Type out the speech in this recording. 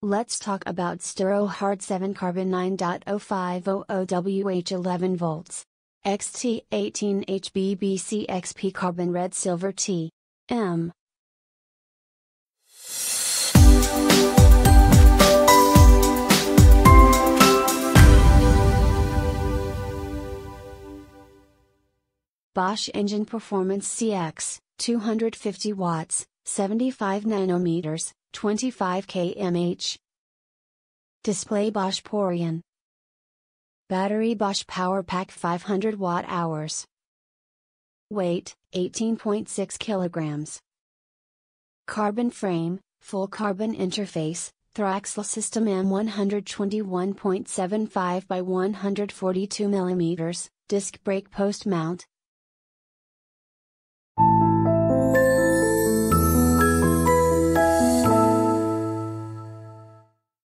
Let's talk about Sduro Hardseven Carbon 9.0500WH 11 volts. XT18HBBC XP Carbon Red Silver T. M. Bosch Engine Performance CX, 250 watts, 75 nanometers, 25 kmh. Display Bosch Purion. Battery Bosch Power Pack 500 watt hours. Weight, 18.6 kilograms. Carbon frame, full carbon interface, thru-axle system M121.75 by 142 mm, disc brake post mount,